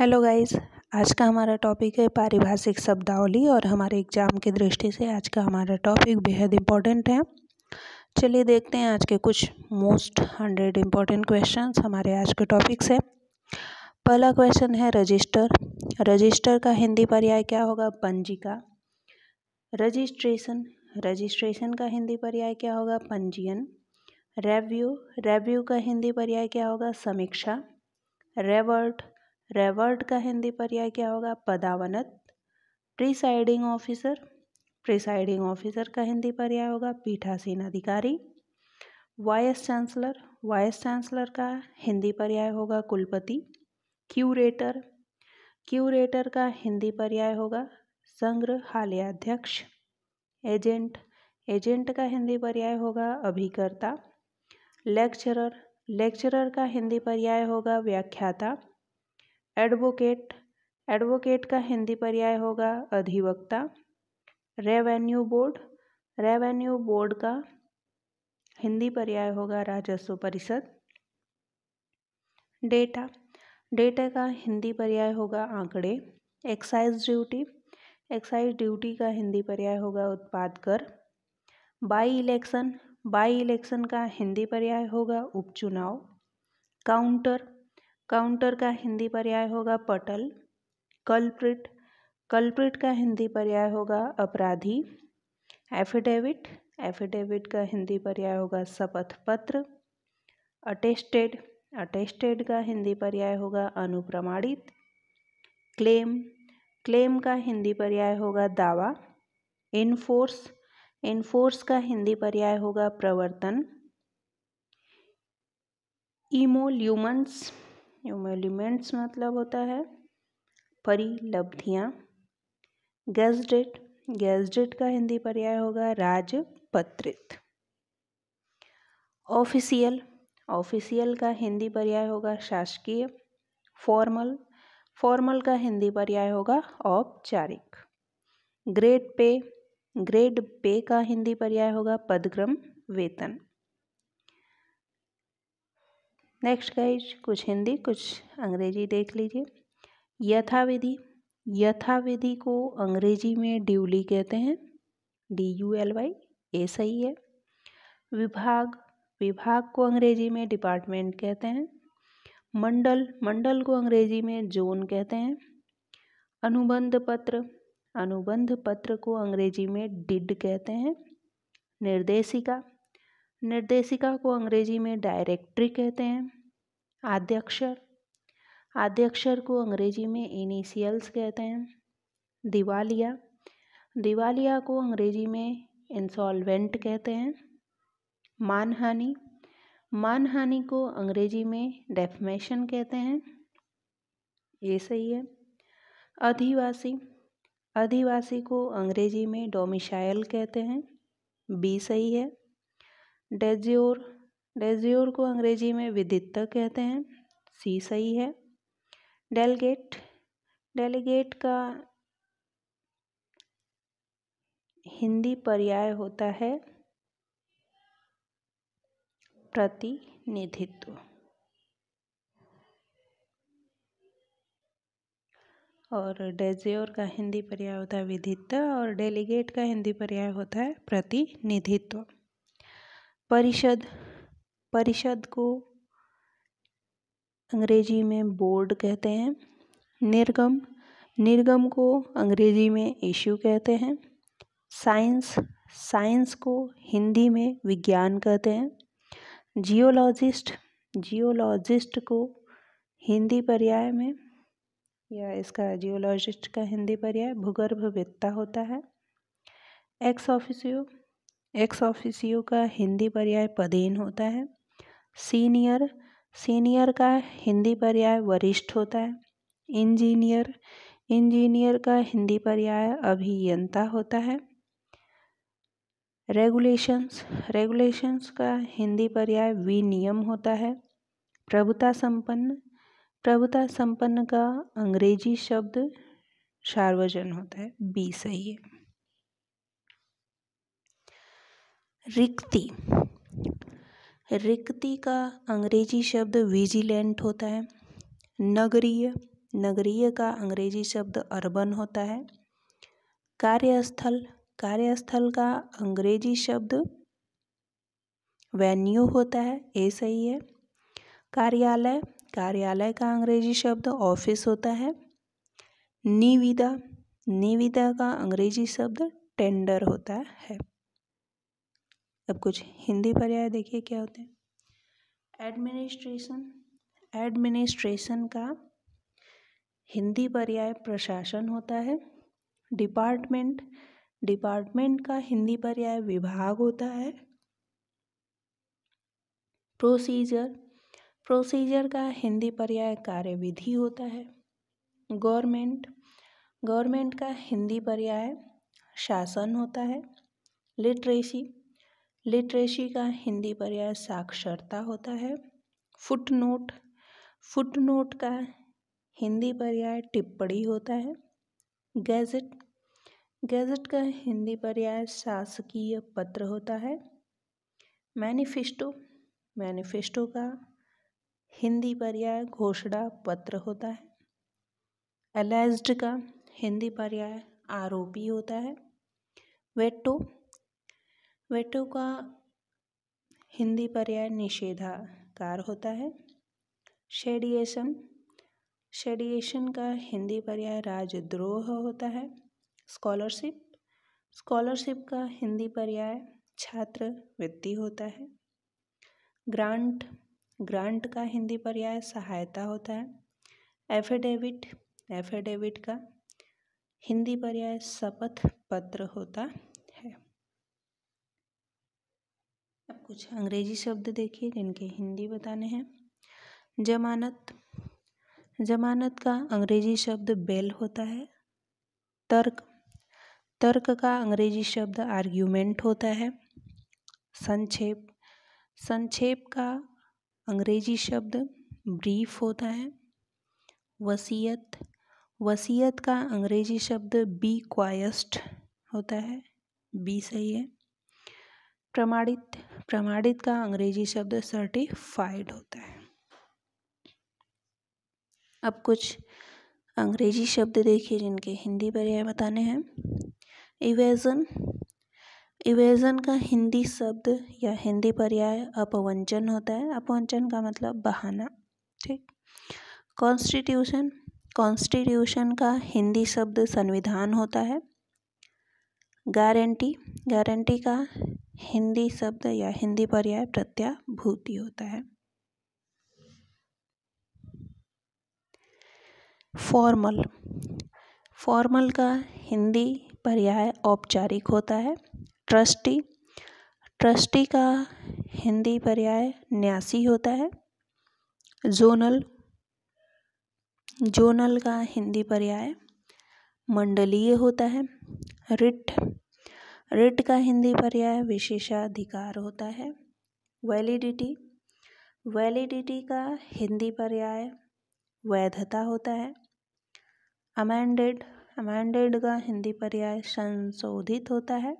Hello guys आज का हमारा टॉपिक है पारिभाषिक शब्दावली और हमारे एग्ज़ाम की दृष्टि से आज का हमारा टॉपिक बेहद इम्पोर्टेंट है। चलिए देखते हैं आज के कुछ मोस्ट हंड्रेड इम्पोर्टेंट क्वेश्चंस हमारे आज के टॉपिक से पहला क्वेश्चन है रजिस्टर रजिस्टर का हिंदी पर्याय क्या होगा? पंजिका। रजिस्ट्रेशन रजिस्ट्रेशन का हिंदी पर्याय क्या होगा? पंजीयन। रेव्यू रेव्यू का हिंदी पर्याय क्या होगा? समीक्षा। रेवर्ट रेवर्ट का हिंदी पर्याय क्या होगा? पदावनत। Presiding officer. प्रिसाइडिंग ऑफिसर का हिंदी पर्याय होगा पीठासीन अधिकारी। Vice chancellor. वाइस चांसलर का हिंदी पर्याय होगा कुलपति। क्यूरेटर। क्यूरेटर का हिंदी पर्याय होगा संग्रहालयाध्यक्ष। एजेंट। एजेंट का हिंदी पर्याय होगा अभिकर्ता। लेक्चरर। लेक्चरर का हिंदी पर्याय होगा व्याख्याता। एडवोकेट एडवोकेट का हिंदी पर्याय होगा अधिवक्ता, रेवेन्यू बोर्ड रेवेन्यू बोर्ड का हिंदी पर्याय होगा राजस्व परिषद। डेटा डेटा का हिंदी पर्याय होगा आंकड़े, एक्साइज ड्यूटी एक्साइज ड्यूटी का हिंदी पर्याय होगा उत्पाद कर। बाई इलेक्शन बाई इलेक्शन का हिंदी पर्याय होगा उपचुनाव। काउंटर काउंटर का हिंदी पर्याय होगा पटल, कल्प्रिट कल्प्रिट का हिंदी पर्याय होगा अपराधी, एफिडेविट एफिडेविट का हिंदी पर्याय होगा शपथ पत्र अटेस्टेड अटेस्टेड का हिंदी पर्याय होगा अनुप्रमाणित, क्लेम क्लेम का हिंदी पर्याय होगा दावा, इनफोर्स इनफोर्स का हिंदी पर्याय होगा प्रवर्तन इमोल्यूमेंट्स एलिमेंट्स मतलब होता है। परिलब्धियाँ। गैजडेट गैजडेट का हिंदी पर्याय होगा राजपत्रित। ऑफिशियल ऑफिशियल का हिंदी पर्याय होगा शासकीय। फॉर्मल फॉर्मल का हिंदी पर्याय होगा औपचारिक। ग्रेड पे ग्रेड पे का हिंदी पर्याय होगा पदक्रम, वेतन। नेक्स्ट गाइज़ कुछ हिंदी, कुछ अंग्रेज़ी देख लीजिए। यथाविधि यथाविधि को अंग्रेज़ी में ड्यूली कहते हैं। डी यू एल वाई ए सही है। विभाग विभाग को अंग्रेज़ी में डिपार्टमेंट कहते हैं। मंडल मंडल को अंग्रेज़ी में जोन कहते हैं। अनुबंध पत्र अनुबंध पत्र को अंग्रेज़ी में डिड कहते हैं। निर्देशिका निर्देशिका को अंग्रेज़ी में डायरेक्टरी कहते हैं, आद्यक्षर। आद्यक्षर को अंग्रेज़ी में इनिशियल्स कहते हैं, दिवालिया। दिवालिया को अंग्रेज़ी में इंसॉल्वेंट कहते हैं, मानहानि। मानहानि को अंग्रेज़ी में डेफमेशन कहते हैं, ये सही है। अधिवासी। अधिवासी को अंग्रेज़ी में डोमिशाइल कहते हैं, बी सही है। डेज्योर डेज्योर को अंग्रेज़ी में विदिता कहते हैं। सी सही है। डेलगेट, डेलीगेट का हिंदी पर्याय होता है प्रतिनिधित्व। और डेजियोर का हिंदी पर्याय होता है विधित्व और डेलीगेट का हिंदी पर्याय होता है प्रतिनिधित्व। परिषद परिषद को अंग्रेज़ी में बोर्ड कहते हैं। निर्गम निर्गम को अंग्रेज़ी में इशू कहते हैं। साइंस साइंस को हिंदी में विज्ञान कहते हैं। जियोलॉजिस्ट जियोलॉजिस्ट को हिंदी पर्याय में, या इसका जियोलॉजिस्ट का हिंदी पर्याय भूगर्भविद्ता होता है। एक्स ऑफिसियो एक्स ऑफिसियो का हिंदी पर्याय पदेन होता है। सीनियर सीनियर का हिंदी पर्याय वरिष्ठ होता है। इंजीनियर इंजीनियर का हिंदी पर्याय अभियंता होता है। रेगुलेशंस रेगुलेशंस का हिंदी पर्याय विनियम होता है। प्रभुता संपन्न प्रभुता संपन्न का अंग्रेज़ी शब्द सार्वजन होता है। बी सही है। रिक्ति। रिक्ति का अंग्रेज़ी शब्द विजिलेंट होता है। नगरीय। नगरीय का अंग्रेज़ी शब्द अर्बन होता है। कार्यस्थल। कार्यस्थल का अंग्रेज़ी शब्द वेन्यू होता है। ए सही है। कार्यालय। कार्यालय का अंग्रेज़ी शब्द ऑफ़िस होता है। निविदा। निविदा का अंग्रेज़ी शब्द टेंडर होता है। अब कुछ हिंदी पर्याय देखिए क्या होते हैं। एडमिनिस्ट्रेशन एडमिनिस्ट्रेशन का हिंदी पर्याय प्रशासन होता है। डिपार्टमेंट डिपार्टमेंट का हिंदी पर्याय विभाग होता है। प्रोसीजर प्रोसीजर का हिंदी पर्याय कार्यविधि होता है। गवर्नमेंट गवर्नमेंट का हिंदी पर्याय शासन होता है। लिटरेसी लिटरेसी का हिंदी पर्याय साक्षरता होता है। फुटनोट फुटनोट का हिंदी पर्याय टिप्पणी होता है। गैजेट गैजेट का हिंदी पर्याय शासकीय पत्र होता है। मैनिफेस्टो मैनिफेस्टो का हिंदी पर्याय घोषणा पत्र होता है। एलेज्ड का हिंदी पर्याय आरोपी होता है। वेटो वेटो का हिंदी पर्याय निषेधाकार होता है। शेडिएशन। शेडिएशन का हिंदी पर्याय राजद्रोह होता है। स्कॉलरशिप। स्कॉलरशिप का हिंदी पर्याय छात्रवृत्ति होता है। ग्रांट। ग्रांट का हिंदी पर्याय सहायता होता है। एफिडेविट। एफिडेविट का हिंदी पर्याय शपथ पत्र होता कुछ अंग्रेज़ी शब्द देखिए जिनके हिंदी बताने हैं। जमानत। जमानत का अंग्रेज़ी शब्द बेल होता है। तर्क। तर्क का अंग्रेज़ी शब्द आर्ग्यूमेंट होता है। संक्षेप। संक्षेप का अंग्रेज़ी शब्द ब्रीफ होता है। वसीयत। वसीयत का अंग्रेज़ी शब्द बी क्वायस्ट होता है। बी सही है। प्रमाणित। प्रमाणित का अंग्रेज़ी शब्द सर्टिफाइड होता है। अब कुछ अंग्रेज़ी शब्द देखिए जिनके हिंदी पर्याय बताने हैं। इवेजन इवेजन का हिंदी शब्द या हिंदी पर्याय अपवंचन होता है। अपवंचन का मतलब बहाना, ठीक। कॉन्स्टिट्यूशन कॉन्स्टिट्यूशन का हिंदी शब्द संविधान होता है। गारंटी गारंटी का हिंदी शब्द या हिंदी पर्याय प्रत्याभूति होता है। फॉर्मल फॉर्मल का हिंदी पर्याय औपचारिक होता है। ट्रस्टी ट्रस्टी का हिंदी पर्याय न्यासी होता है। जोनल जोनल का हिंदी पर्याय मंडलीय होता है। रिट रिट का हिंदी पर्याय विशेषाधिकार होता है। वैलिडिटी। वैलिडिटी का हिंदी पर्याय वैधता होता है। अमेंडेड। अमेंडेड का हिंदी पर्याय संशोधित होता है।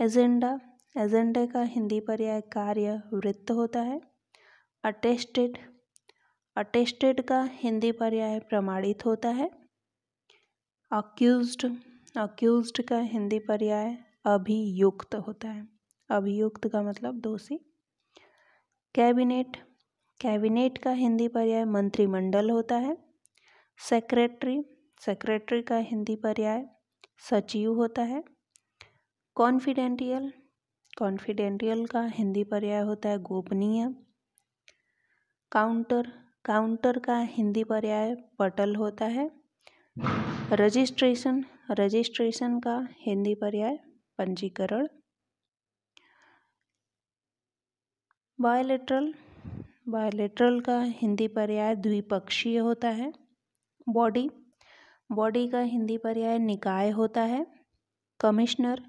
एजेंडा। एजेंडे का हिंदी पर्याय कार्य वृत्त होता है। अटेस्टेड। अटेस्टेड का हिंदी पर्याय प्रमाणित होता है। अक्यूज्ड। अक्यूज्ड का हिंदी पर्याय अभियुक्त होता है। अभियुक्त का मतलब दोषी। कैबिनेट। कैबिनेट का हिंदी पर्याय मंत्रिमंडल होता है। सेक्रेटरी। सेक्रेटरी का हिंदी पर्याय सचिव होता है। कॉन्फिडेंटियल। कॉन्फिडेंटियल का हिंदी पर्याय होता है गोपनीय। काउंटर। काउंटर का हिंदी पर्याय पटल होता है। रजिस्ट्रेशन। रजिस्ट्रेशन का हिंदी पर्याय पंजीकरण। बायोलेट्रल बायोलेट्रल का हिंदी पर्याय द्विपक्षीय होता है। बॉडी बॉडी का हिंदी पर्याय निकाय होता है। कमिश्नर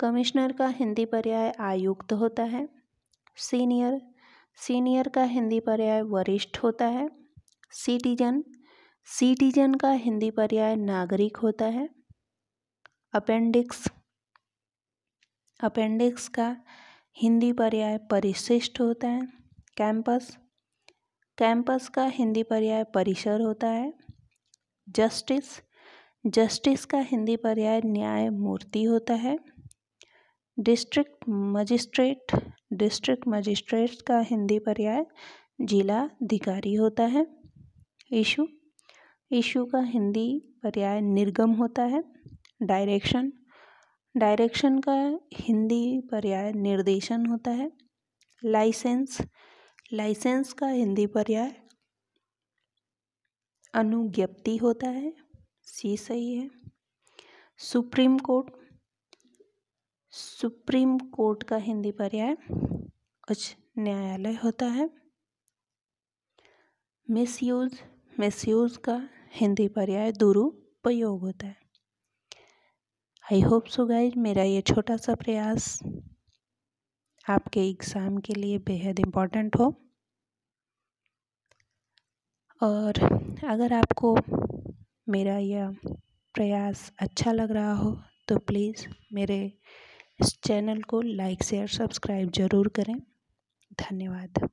कमिश्नर का हिंदी पर्याय आयुक्त होता है। सीनियर सीनियर का हिंदी पर्याय वरिष्ठ होता है। सिटीजन सिटीजन का हिंदी पर्याय नागरिक होता है। अपेंडिक्स। अपेंडिक्स का हिंदी पर्याय परिशिष्ट होता है, कैंपस। कैंपस का हिंदी पर्याय परिसर होता है, जस्टिस। जस्टिस का हिंदी पर्याय न्यायमूर्ति होता है, डिस्ट्रिक्ट मजिस्ट्रेट। डिस्ट्रिक्ट मजिस्ट्रेट का हिंदी पर्याय जिला अधिकारी होता है, इशू। इशू का हिंदी पर्याय निर्गम होता है डायरेक्शन। डायरेक्शन का हिंदी पर्याय निर्देशन होता है। लाइसेंस। लाइसेंस का हिंदी पर्याय अनुज्ञप्ति होता है। सी सही है। Supreme court. सुप्रीम कोर्ट का हिंदी पर्याय उच्च न्यायालय होता है। मिसयूज। मिसयूज का हिंदी पर्याय दुरुपयोग होता है। आई होप सो गाइज़ मेरा ये छोटा सा प्रयास आपके एग्ज़ाम के लिए बेहद इम्पोर्टेंट हो। और अगर आपको मेरा यह प्रयास अच्छा लग रहा हो तो प्लीज़ मेरे इस चैनल को लाइक शेयर सब्सक्राइब ज़रूर करें। धन्यवाद।